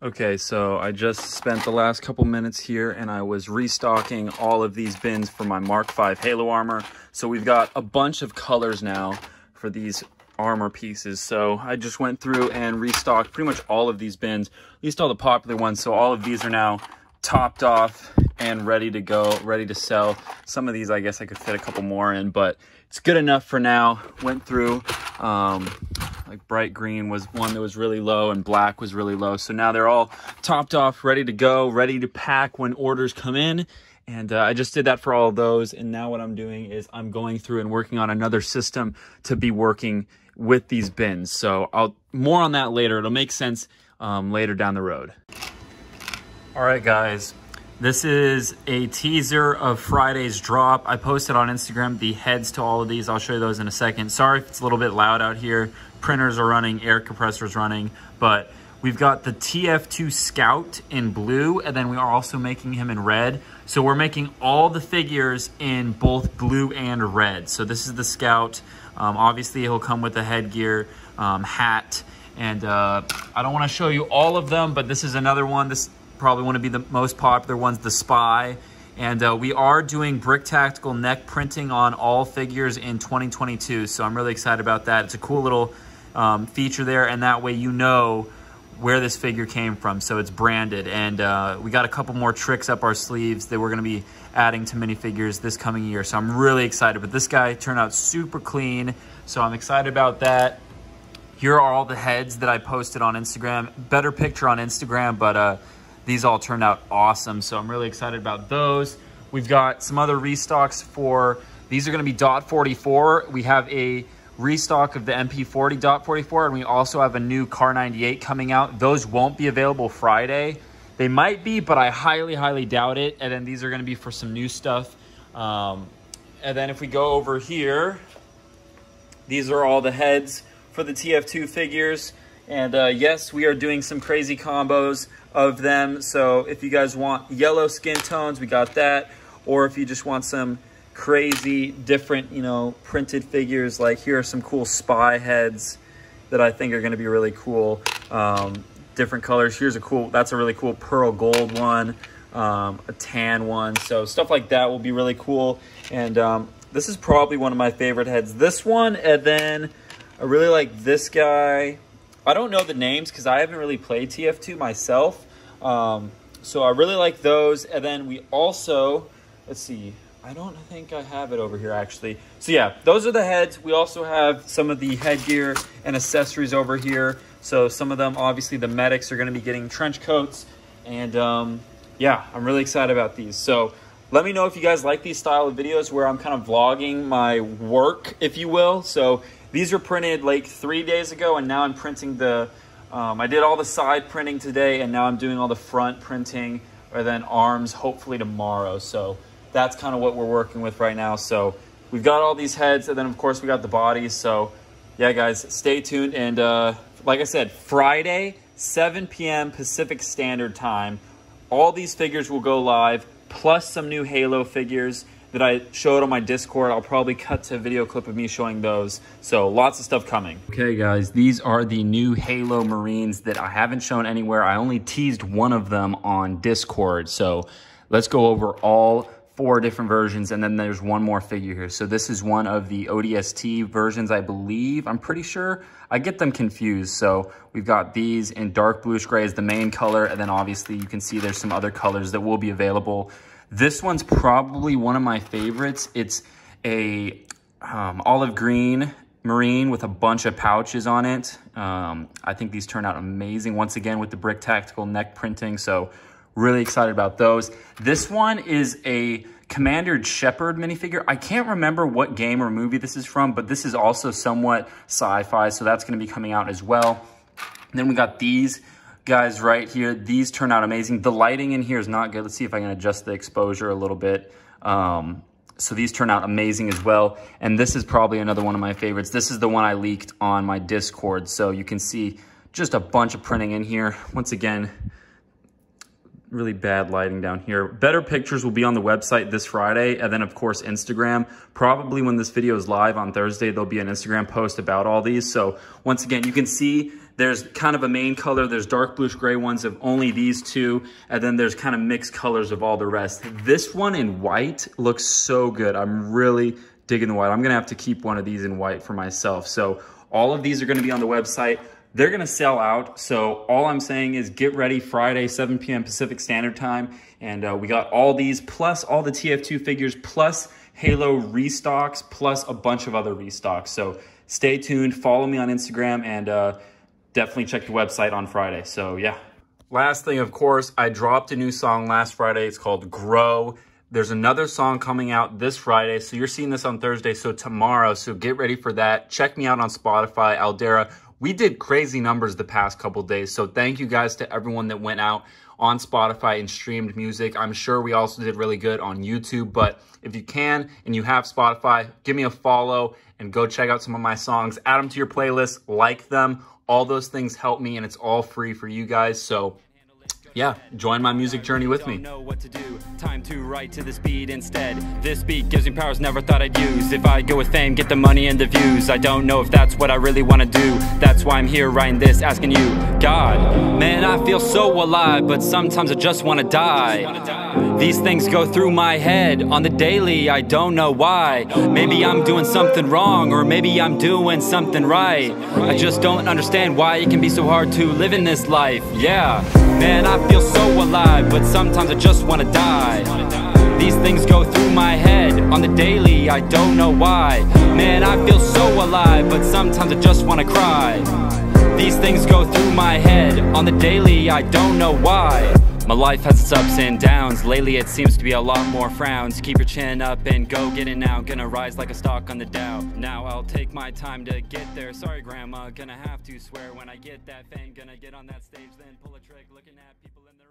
Okay, so I just spent the last couple minutes here and I was restocking all of these bins for my Mark V Halo armor. So we've got a bunch of colors now for these armor pieces. So I just went through and restocked pretty much all of these bins, at least all the popular ones. So all of these are now topped off and ready to go, ready to sell. Some of these, I guess I could fit a couple more in, but it's good enough for now. Went through, um, like bright green was one that was really low and black was really low. So now they're all topped off, ready to go, ready to pack when orders come in. And uh, I just did that for all of those. And now what I'm doing is I'm going through and working on another system to be working with these bins. So I'll more on that later. It'll make sense um, later down the road. All right, guys. This is a teaser of Friday's drop. I posted on Instagram the heads to all of these. I'll show you those in a second. Sorry if it's a little bit loud out here. Printers are running, air compressors running, but we've got the TF2 Scout in blue, and then we are also making him in red. So we're making all the figures in both blue and red. So this is the Scout. Um, obviously, he'll come with a headgear, um, hat, and uh, I don't want to show you all of them, but this is another one. This probably want to be the most popular ones, the Spy. And uh, we are doing Brick Tactical neck printing on all figures in 2022. So I'm really excited about that. It's a cool little um, feature there. And that way you know where this figure came from. So it's branded. And uh, we got a couple more tricks up our sleeves that we're going to be adding to minifigures this coming year. So I'm really excited. But this guy turned out super clean. So I'm excited about that. Here are all the heads that I posted on Instagram. Better picture on Instagram, but... Uh, these all turned out awesome, so I'm really excited about those. We've got some other restocks for, these are gonna be dot 44. We have a restock of the MP40 dot 44, and we also have a new Kar 98 coming out. Those won't be available Friday. They might be, but I highly, highly doubt it. And then these are gonna be for some new stuff. Um, and then if we go over here, these are all the heads for the TF2 figures. And uh, yes, we are doing some crazy combos of them. So if you guys want yellow skin tones, we got that. Or if you just want some crazy different, you know, printed figures, like here are some cool spy heads that I think are going to be really cool. Um, different colors. Here's a cool, that's a really cool pearl gold one, um, a tan one. So stuff like that will be really cool. And um, this is probably one of my favorite heads. This one, and then I really like this guy. I don't know the names because I haven't really played TF2 myself. Um, so I really like those. And then we also, let's see, I don't think I have it over here actually. So yeah, those are the heads. We also have some of the headgear and accessories over here. So some of them, obviously the medics are gonna be getting trench coats. And um, yeah, I'm really excited about these. So let me know if you guys like these style of videos where I'm kind of vlogging my work, if you will. So these were printed like three days ago, and now I'm printing the, um, I did all the side printing today, and now I'm doing all the front printing, or then arms hopefully tomorrow. So that's kind of what we're working with right now. So we've got all these heads, and then of course we got the bodies. So yeah, guys, stay tuned. And uh, like I said, Friday, 7 p.m. Pacific Standard Time, all these figures will go live, plus some new Halo figures that I showed on my Discord. I'll probably cut to a video clip of me showing those. So lots of stuff coming. Okay guys, these are the new Halo Marines that I haven't shown anywhere. I only teased one of them on Discord. So let's go over all four different versions and then there's one more figure here. So this is one of the ODST versions, I believe. I'm pretty sure. I get them confused. So we've got these in dark bluish gray as the main color and then obviously you can see there's some other colors that will be available this one's probably one of my favorites. It's a um, olive green marine with a bunch of pouches on it. Um, I think these turn out amazing once again with the Brick Tactical neck printing. So really excited about those. This one is a Commander Shepard minifigure. I can't remember what game or movie this is from, but this is also somewhat sci-fi, so that's gonna be coming out as well. And then we got these guys right here. These turn out amazing. The lighting in here is not good. Let's see if I can adjust the exposure a little bit. Um, so these turn out amazing as well. And this is probably another one of my favorites. This is the one I leaked on my Discord. So you can see just a bunch of printing in here. Once again, really bad lighting down here. Better pictures will be on the website this Friday. And then of course, Instagram. Probably when this video is live on Thursday, there'll be an Instagram post about all these. So once again, you can see there's kind of a main color. There's dark bluish gray ones of only these two. And then there's kind of mixed colors of all the rest. This one in white looks so good. I'm really digging the white. I'm gonna have to keep one of these in white for myself. So all of these are gonna be on the website. They're gonna sell out. So all I'm saying is get ready Friday, 7 p.m. Pacific Standard Time. And uh, we got all these, plus all the TF2 figures, plus Halo restocks, plus a bunch of other restocks. So stay tuned, follow me on Instagram, and uh, definitely check the website on Friday. So yeah. Last thing, of course, I dropped a new song last Friday. It's called Grow. There's another song coming out this Friday. So you're seeing this on Thursday. So tomorrow. So get ready for that. Check me out on Spotify, Aldarra we did crazy numbers the past couple days. So thank you guys to everyone that went out on Spotify and streamed music. I'm sure we also did really good on YouTube, but if you can and you have Spotify, give me a follow and go check out some of my songs. Add them to your playlist, like them. All those things help me and it's all free for you guys. So yeah, join my music journey with me. To. Time to write to this beat instead. This beat gives me powers never thought I'd use. If I go with fame, get the money and the views. I don't know if that's what I really want to do. That's why I'm here writing this, asking you, God, man, I feel so alive, but sometimes I just want to die. These things go through my head on the daily, I don't know why. Maybe I'm doing something wrong, or maybe I'm doing something right. I just don't understand why it can be so hard to live in this life. Yeah, man, I feel so alive, but sometimes I just wanna die. These things go through my head on the daily, I don't know why. Man, I feel so alive, but sometimes I just wanna cry. These things go through my head on the daily, I don't know why. My life has its ups and downs. Lately it seems to be a lot more frowns. Keep your chin up and go get it now. Gonna rise like a stock on the Dow. Now I'll take my time to get there. Sorry grandma, gonna have to swear When I get that fame, gonna get on that stage Then pull a trick. Looking at people in their